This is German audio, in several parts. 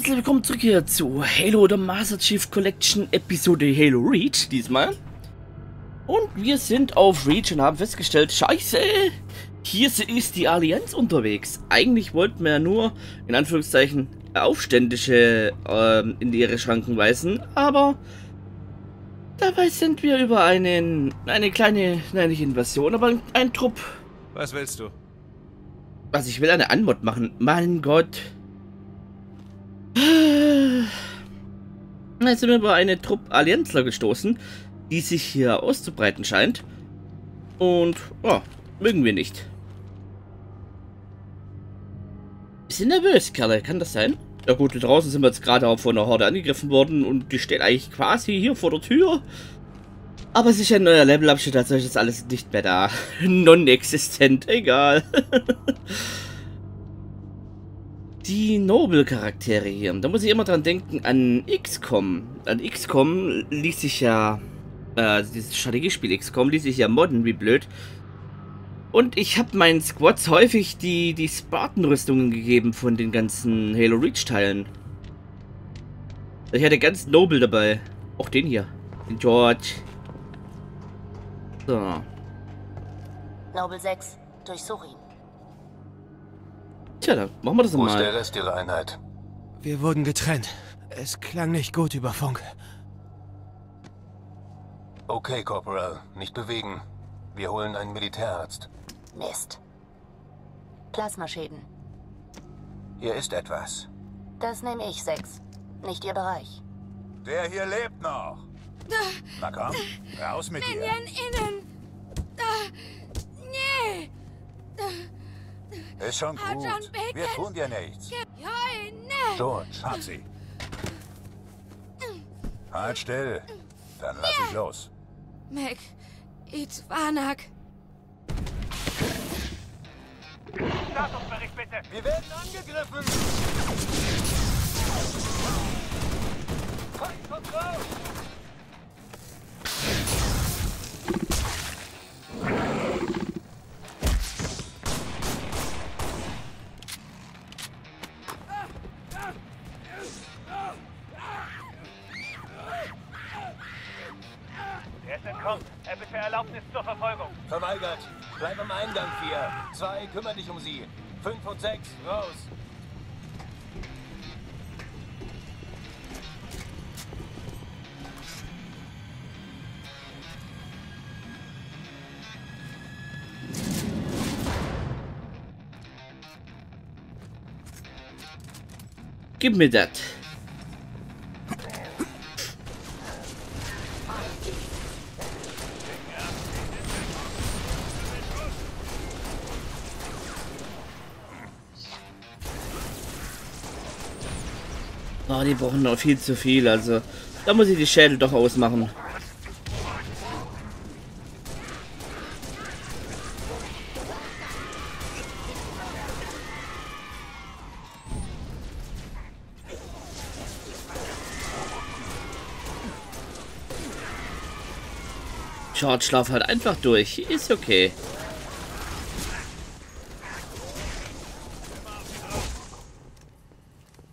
herzlich willkommen zurück hier zu Halo The Master Chief Collection Episode Halo Reach diesmal. Und wir sind auf Reach und haben festgestellt, scheiße, hier ist die Allianz unterwegs. Eigentlich wollten wir ja nur, in Anführungszeichen, Aufständische ähm, in ihre Schranken weisen, aber dabei sind wir über einen, eine kleine, nein nicht Invasion, aber ein, ein Trupp. Was willst du? Was, ich will eine Anmod machen. Mein Gott. Jetzt sind wir über eine Trupp Allianzler gestoßen, die sich hier auszubreiten scheint. Und, oh, mögen wir nicht. Bisschen nervös, Kerle, kann das sein? Ja gut, draußen sind wir jetzt gerade auch von einer Horde angegriffen worden und die steht eigentlich quasi hier vor der Tür. Aber sicher ein neuer Levelabschnitt, also ist alles nicht mehr da. Non-existent, egal. die Noble-Charaktere hier. Da muss ich immer dran denken an XCOM. An XCOM ließ sich ja, äh, dieses Strategiespiel XCOM ließ sich ja modden, wie blöd. Und ich habe meinen Squads häufig die, die Spartan-Rüstungen gegeben von den ganzen Halo Reach-Teilen. Ich hatte ganz Noble dabei. Auch den hier. Den George. So. Noble 6, durchsuch ihn. Tja, dann machen wir das Wo ist der mal. Rest Ihrer Einheit? Wir wurden getrennt. Es klang nicht gut über Funk. Okay, Corporal. Nicht bewegen. Wir holen einen Militärarzt. Mist. Plasmaschäden. Hier ist etwas. Das nehme ich, 6. Nicht Ihr Bereich. Der hier lebt noch. Na komm, raus mit dir. Minion innen! Ah, nee! Ist schon gut. Wir tun dir nichts. George, Hab sie. Halt still. Dann lass ich los. Mac, Itwanak. wir werden angegriffen! Feind kommt raus! Erlaubnis zur Verfolgung. Verweigert. Bleib am Eingang, 4. 2, kümmere dich um sie. 5 und 6, raus. Gib mir das. Oh, die brauchen noch viel zu viel, also da muss ich die Schädel doch ausmachen. Charge schlaf halt einfach durch. Ist okay.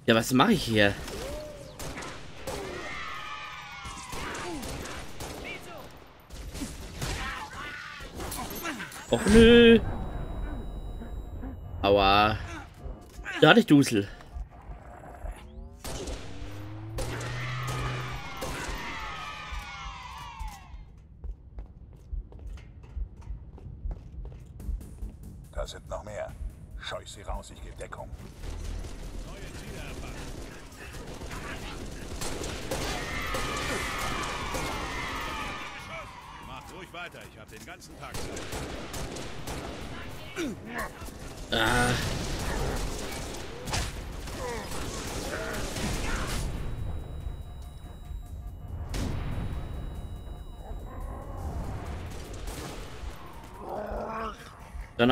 Ja, was mache ich hier? Och nö. Aua. Da hatte ich Dusel.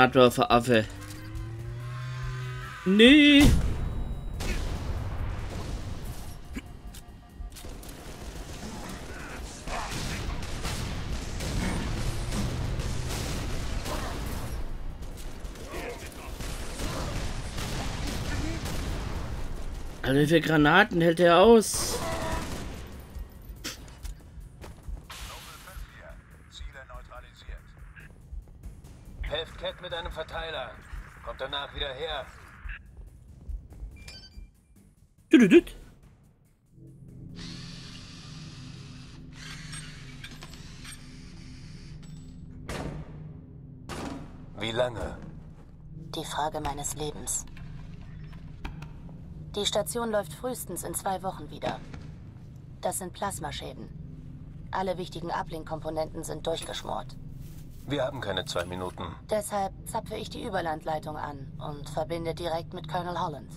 Granatwerfer Affe. Nee. Alle wie viele Granaten hält er aus? Die Station läuft frühestens in zwei Wochen wieder. Das sind Plasmaschäden. Alle wichtigen Uplink-Komponenten sind durchgeschmort. Wir haben keine zwei Minuten. Deshalb zapfe ich die Überlandleitung an und verbinde direkt mit Colonel Holland.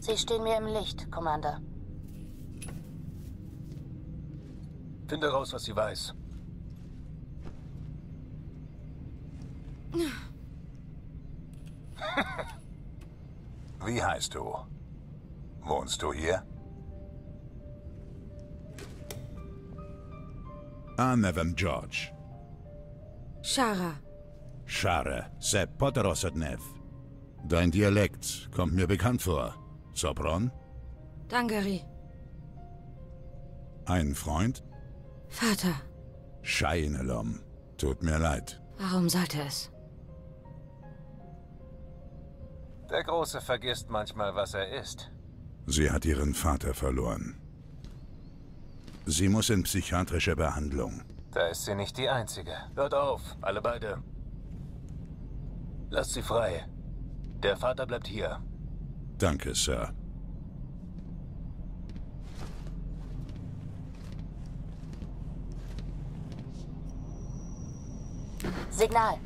Sie stehen mir im Licht, Commander. Finde raus, was sie weiß. Wie heißt du? Wohnst du hier? Anevem George. Shara. Schare, Sepp Potterossetnev. Dein Dialekt kommt mir bekannt vor. Sopron? Dangari. Ein Freund? Vater. Scheinelom. Tut mir leid. Warum sollte es? Der Große vergisst manchmal, was er ist. Sie hat ihren Vater verloren. Sie muss in psychiatrische Behandlung. Da ist sie nicht die Einzige. Hört auf, alle beide. Lasst sie frei. Der Vater bleibt hier. Danke, Sir. Signal.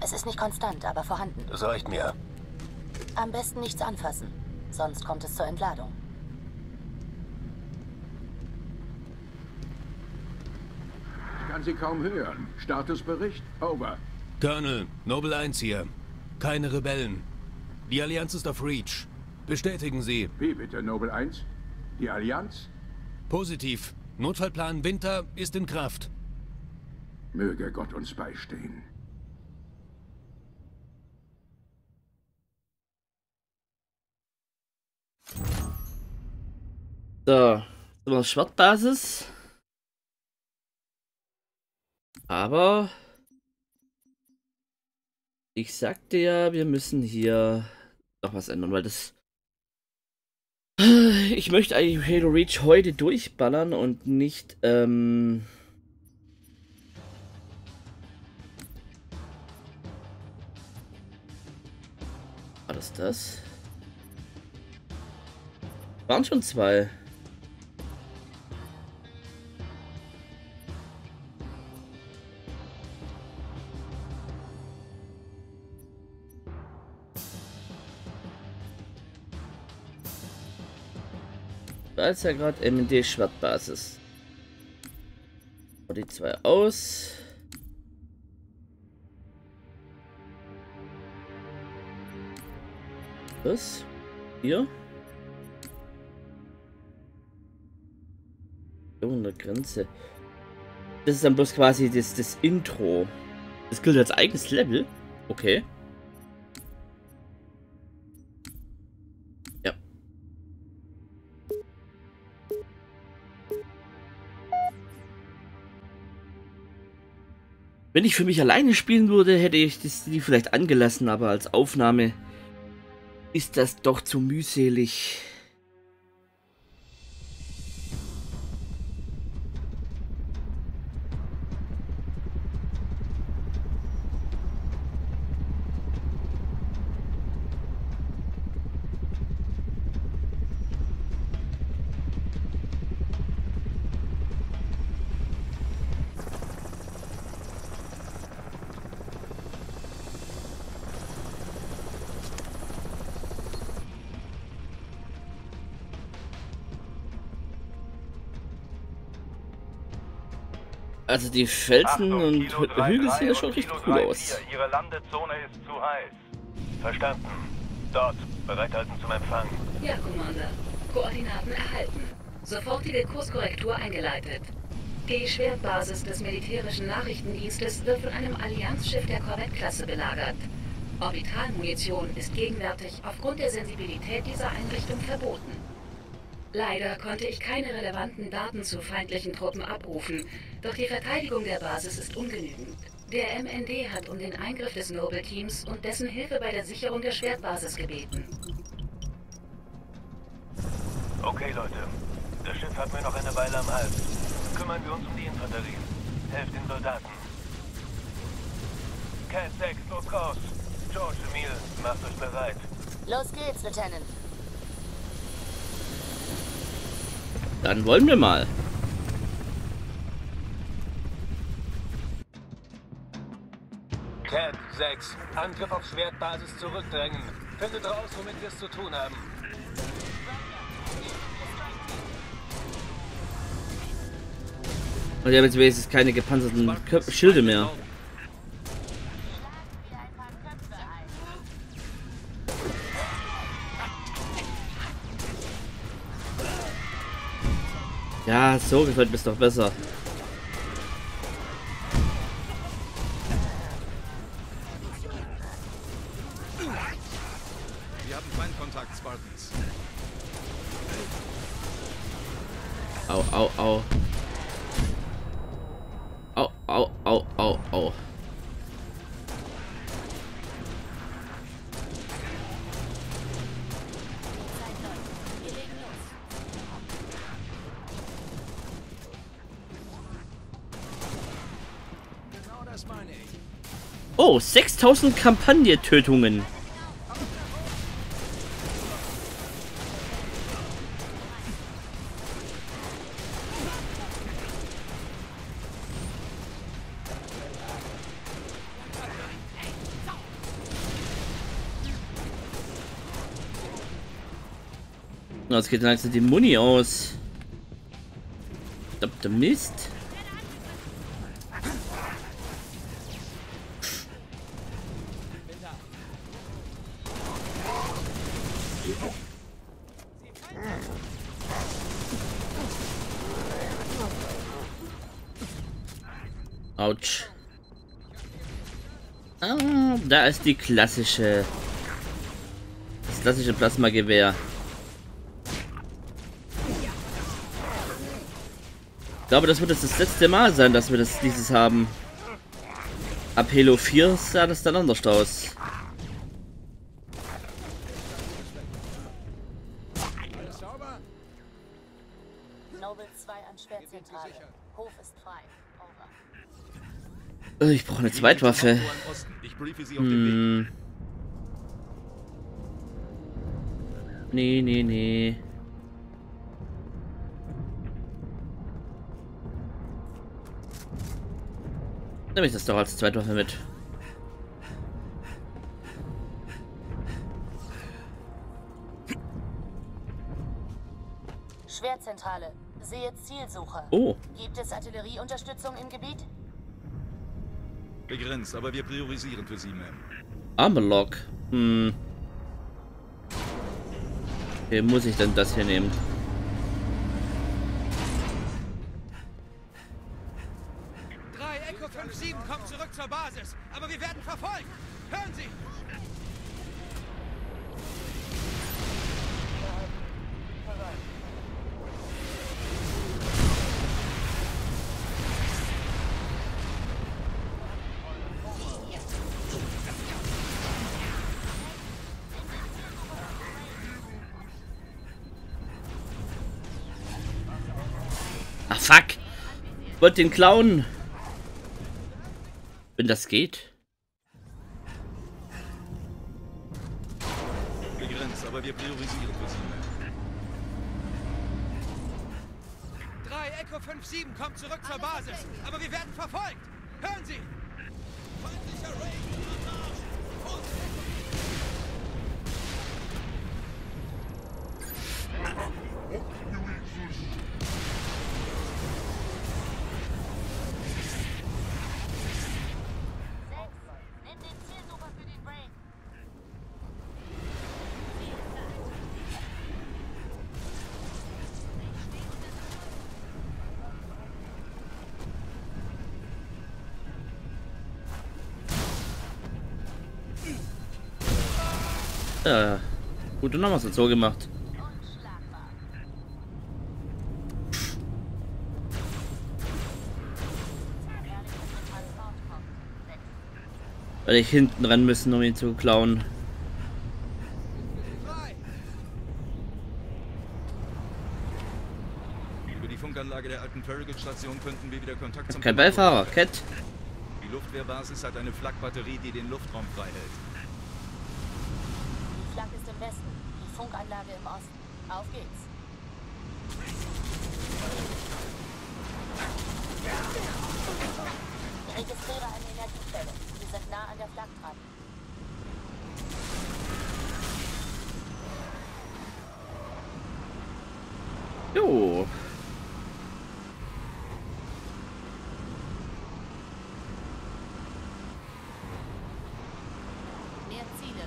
Es ist nicht konstant, aber vorhanden. Das reicht mir. Am besten nichts anfassen, sonst kommt es zur Entladung. Ich kann Sie kaum hören. Statusbericht? Over. Colonel, Noble 1 hier. Keine Rebellen. Die Allianz ist auf Reach. Bestätigen Sie. Wie bitte, Noble 1? Die Allianz? Positiv. Notfallplan Winter ist in Kraft. Möge Gott uns beistehen. So, sind wir Schwertbasis. Aber ich sagte ja, wir müssen hier noch was ändern, weil das ich möchte eigentlich Halo Reach heute durchballern und nicht ähm war das das? Waren schon zwei. Ist ja gerade MD Schwertbasis. Die zwei aus. Das. Hier. Irgendeine Grenze. Das ist dann bloß quasi das, das Intro. Das gilt als eigenes Level. Okay. Wenn ich für mich alleine spielen würde, hätte ich das die vielleicht angelassen, aber als Aufnahme ist das doch zu mühselig. Also die Felsen Achtung, und Kilo Hü- Hügel sehen ja 3-3 schon richtig cool 3-4, aus. Ihre Landezone ist zu heiß. Verstanden. Dort. Bereithalten zum Empfang. Ja, Commander. Koordinaten erhalten. Sofortige Kurskorrektur eingeleitet. Die Schwertbasis des militärischen Nachrichtendienstes wird von einem Allianzschiff der Korvettklasse belagert. Orbitalmunition ist gegenwärtig aufgrund der Sensibilität dieser Einrichtung verboten. Leider konnte ich keine relevanten Daten zu feindlichen Truppen abrufen, doch die Verteidigung der Basis ist ungenügend. Der MND hat um den Eingriff des Noble-Teams und dessen Hilfe bei der Sicherung der Schwertbasis gebeten. Okay, Leute. Das Schiff hat mir noch eine Weile am Hals. Kümmern wir uns um die Infanterie. Helft den Soldaten. Cat 6, los raus. George, Emil, macht euch bereit. Los geht's, Lieutenant. Dann wollen wir mal. Cat 6, Angriff auf Schwertbasis zurückdrängen. Findet raus, womit wir es zu tun haben. Und ich habe jetzt wenigstens keine gepanzerten Schilde mehr. So gefällt mir doch besser. Oh, 6000 Kampagne-Tötungen. Jetzt geht langsam die Muni aus. Verdammter Mist. Da ist die klassische. Das klassische Plasmagewehr. Ich glaube, das wird jetzt das letzte Mal sein, dass wir das dieses haben. Ab Halo 4 sah das dann anders aus. Alles sauber? Noble 2 an Schwertzentrale. Hof ist frei. Over. Äh, Ich brauche eine Zweitwaffe. Briefe Sie auf dem Weg. Hm. Nee, nee, nee. Nehme ich das doch als Zweitwaffe mit. Schwertzentrale. Sehe Zielsuche. Oh, Gibt es Artillerieunterstützung im Gebiet? Begrenzt, aber wir priorisieren für Sie, Ma'am. Armorlock. Hm. Wie muss ich denn das hier nehmen? Drei Echo 5-7 kommt zurück zur Basis, aber wir werden verfolgt. Hören Sie! Wollt den klauen? Wenn das geht. Begrenzt, aber wir priorisieren für Sie, Ma'am. Drei Echo 5-7 kommt zurück zur Basis, aber wir werden verfolgt. Hören Sie! Feindlicher Ranger Ja, gut, dann haben wir es halt so gemacht. Weil ich hinten rennen müssen, um ihn zu klauen. Über die Funkanlage der alten Farragut-Station könnten wir wieder Kontakt zum Kein Beifahrer, Cat. Die Luftwehrbasis hat eine Flakbatterie, die den Luftraum freihält. Die Flak ist im Westen, die Funkanlage im Osten. Auf geht's. Registriere eine Energiequelle. Wir sind nah an der Flak dran. Jo. Mehr Ziele.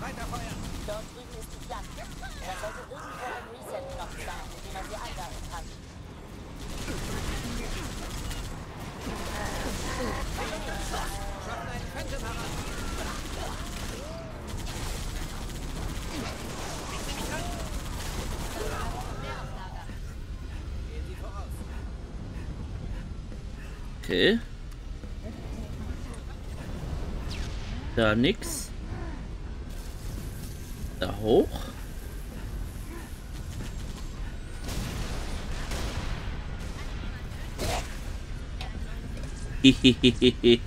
Weiter feuern. Dort drüben ist die Flak. Da sollte irgendwo ein Reset-Knopf sein, mit dem man sie einladen kann. Schaffen einen Phantom heran. Gehen Sie voraus. Okay. Da nix. Da hoch. Hehehehe.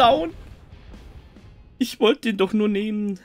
Klauen. Ich wollte den doch nur nehmen.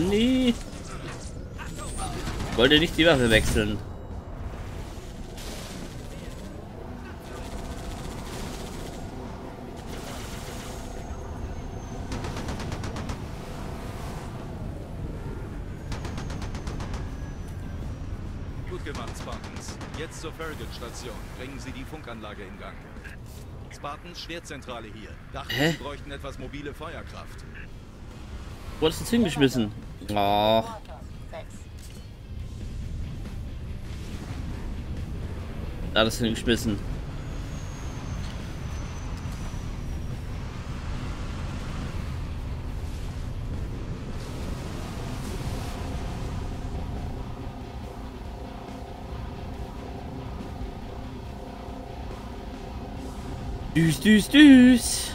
Nee. Ich wollte nicht die Waffe wechseln. Gut gemacht, Spartans. Jetzt zur Farragut-Station. Bringen Sie die Funkanlage in Gang. Spartans, Schwertzentrale hier. Dachten, Hä? Sie bräuchten etwas mobile Feuerkraft. Wo hast du es hingeschmissen? Oh, Mortar. Sechs. da hat es hingeschmissen. Düs, düs, düs.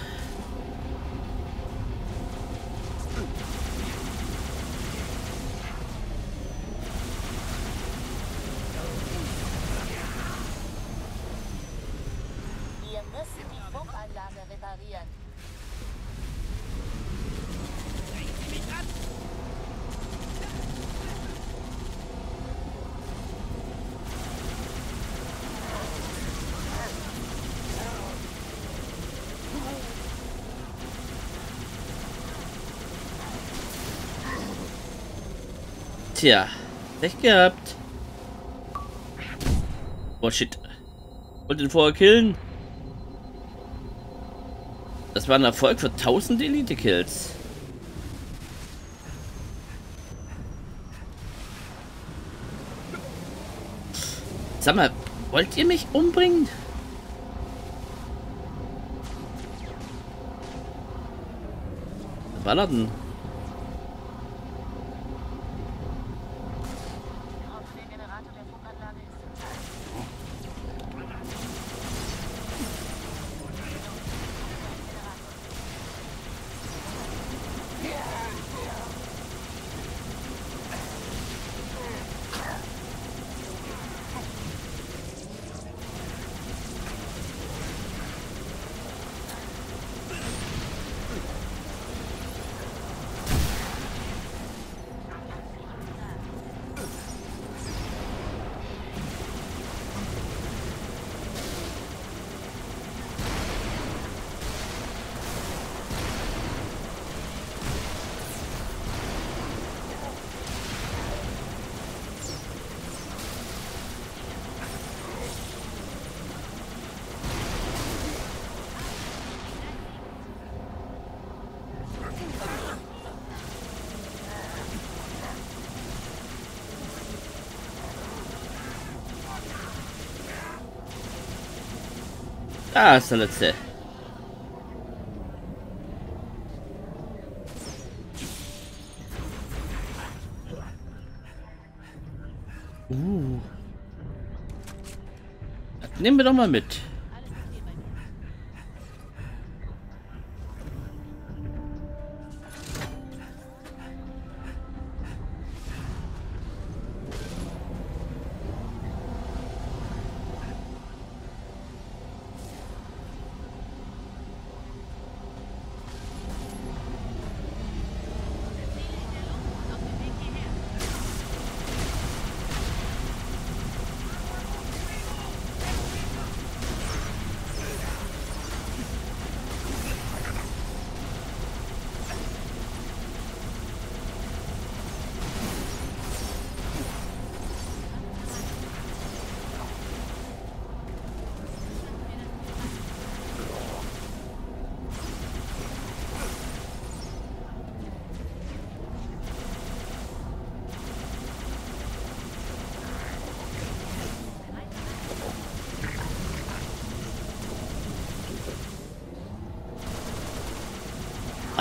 Tja, recht gehabt. Oh shit. Wollte den vorher killen. Das war ein Erfolg für 1000 Elite-Kills. Sag mal, wollt ihr mich umbringen? Was war das denn? Da ist der letzte. Uh. Das nehmen wir doch mal mit.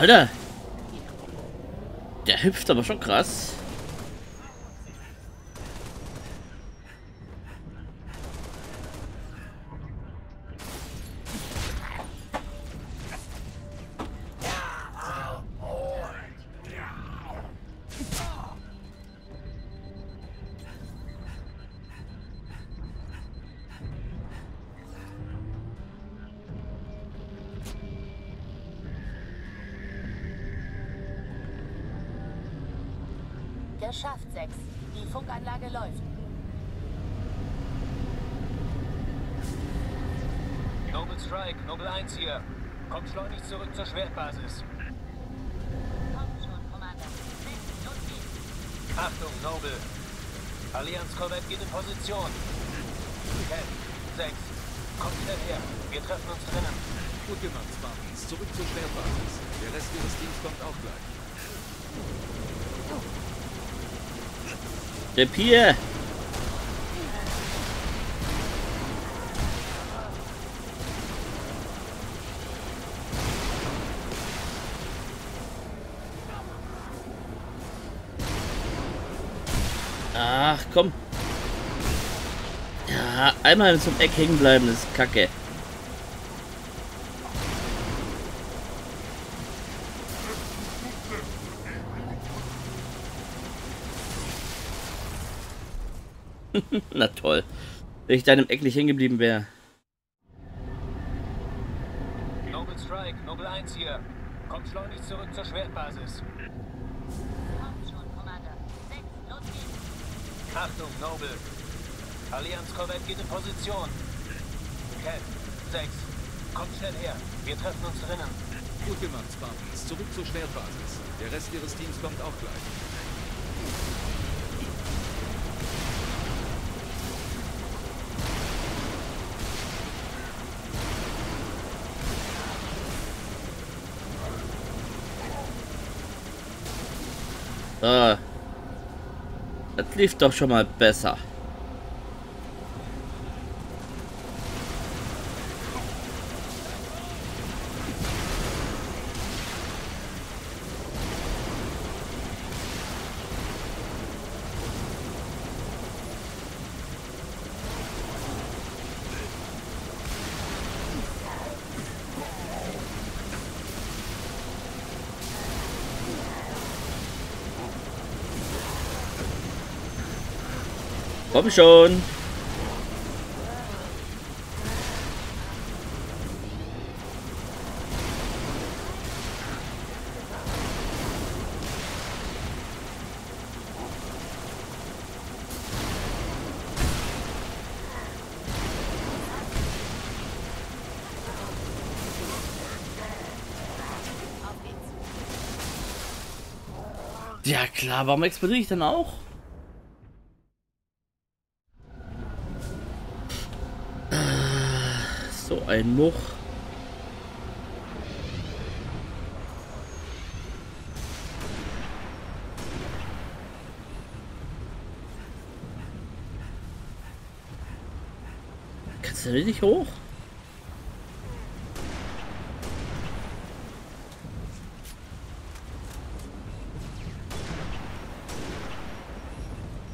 Alter. Der hüpft aber schon krass. Allianz Korvette geht in Position. Ken, 6. Kommt schnell her. Wir treffen uns drinnen. Gut gemacht, Spartans. Zurück zur Schwertbasis. Der Rest Ihres Teams kommt auch gleich. Repier. Ach, komm. Ja, einmal zum Eck hängen bleiben, ist kacke. Na toll. Wenn ich da im Eck nicht hängen geblieben wäre. Noble Strike, Noble 1 hier. Kommt schleunig zurück zur Schwertbasis. Kommt schon, Commander. 6, los geht's. Achtung, Noble. Allianz Korvette geht in Position. Ken, 6. Kommt schnell her. Wir treffen uns drinnen. Gut gemacht, Spartans. Zurück zur Schwertbasis. Der Rest Ihres Teams kommt auch gleich. So. Lief doch schon mal besser. Komm schon. Ja klar, warum explodiere ich dann auch? Much. Kannst du nicht hoch?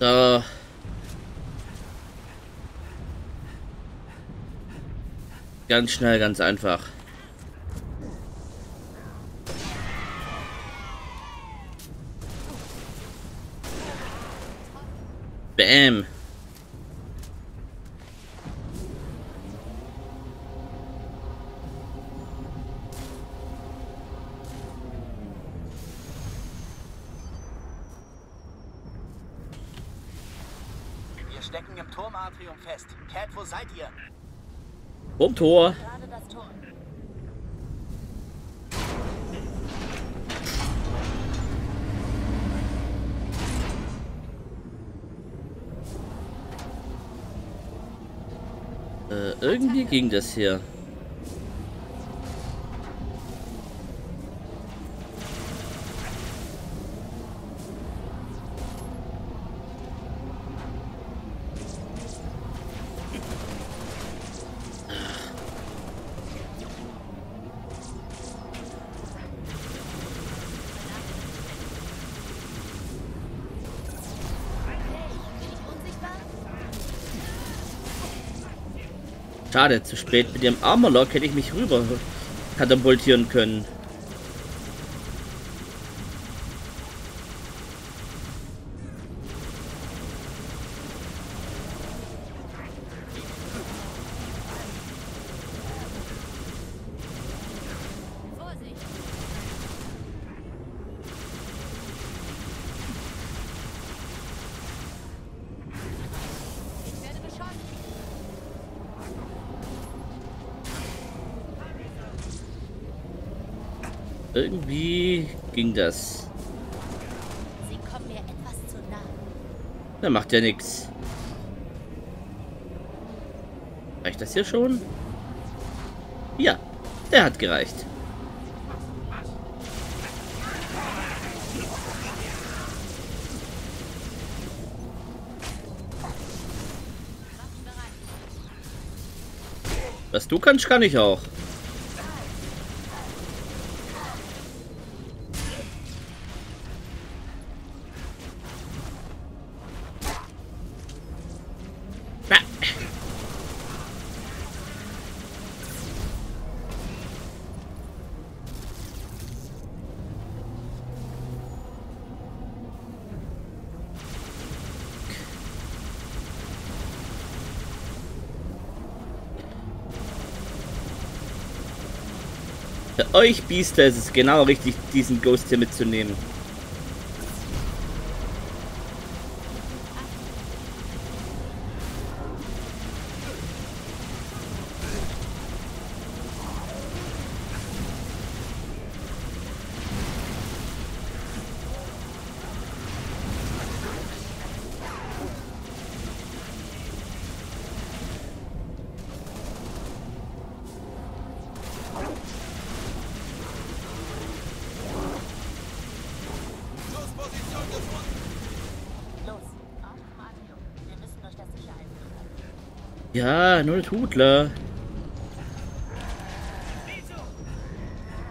So. Ganz schnell, ganz einfach. Bam. Wir stecken im Turmatrium fest. Cat, wo seid ihr? Um Tor. Äh, irgendwie ging das hier. Schade, zu spät. Mit dem Armorlock hätte ich mich rüber katapultieren können. Das. Sie kommen mir etwas zu nah. Da macht ja nichts. Reicht das hier schon? Ja, der hat gereicht. Was du kannst, kann ich auch. Euch Biester ist es genau richtig, diesen Ghost hier mitzunehmen. Ja, nur der Hudler.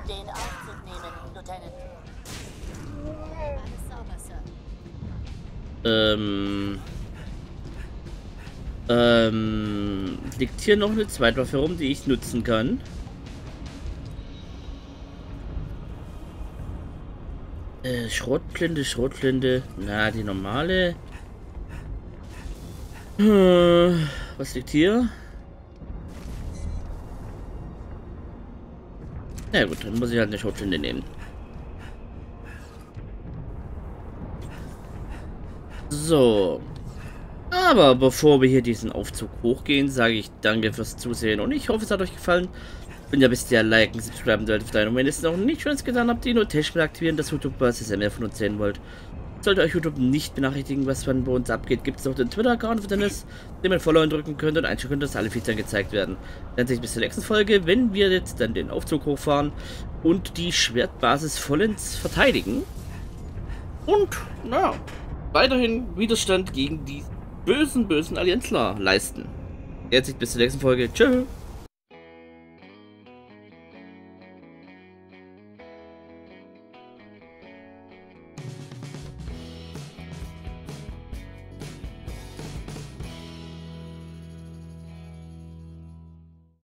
Den Aufzug nehmen, Lieutenant. Alles sauber, Sir. Ähm. Ähm. Liegt hier noch eine Zweitwaffe rum, die ich nutzen kann? Äh, Schrotflinte, Schrotflinte. Na, die normale. Äh, was liegt hier? Na ja, gut, dann muss ich halt eine Schrotflinte nehmen. So. Aber bevor wir hier diesen Aufzug hochgehen, sage ich danke fürs Zusehen und ich hoffe, es hat euch gefallen. Wenn ihr ja, liken, subscriben solltet, und wenn ihr es noch nicht schon getan habt, die Notification aktivieren, dass YouTube was ihr mehr von uns sehen wollt. Sollte euch YouTube nicht benachrichtigen, was bei uns abgeht, gibt es noch den Twitter-Account von Dennis, den ihr Follow drücken könnt und einstellen könnt, dass alle dann gezeigt werden. Dann sehe ich bis zur nächsten Folge, wenn wir jetzt dann den Aufzug hochfahren und die Schwertbasis vollends verteidigen. Und, naja, weiterhin Widerstand gegen die bösen, bösen Allianzler leisten. Jetzt bis zur nächsten Folge. Tschüss.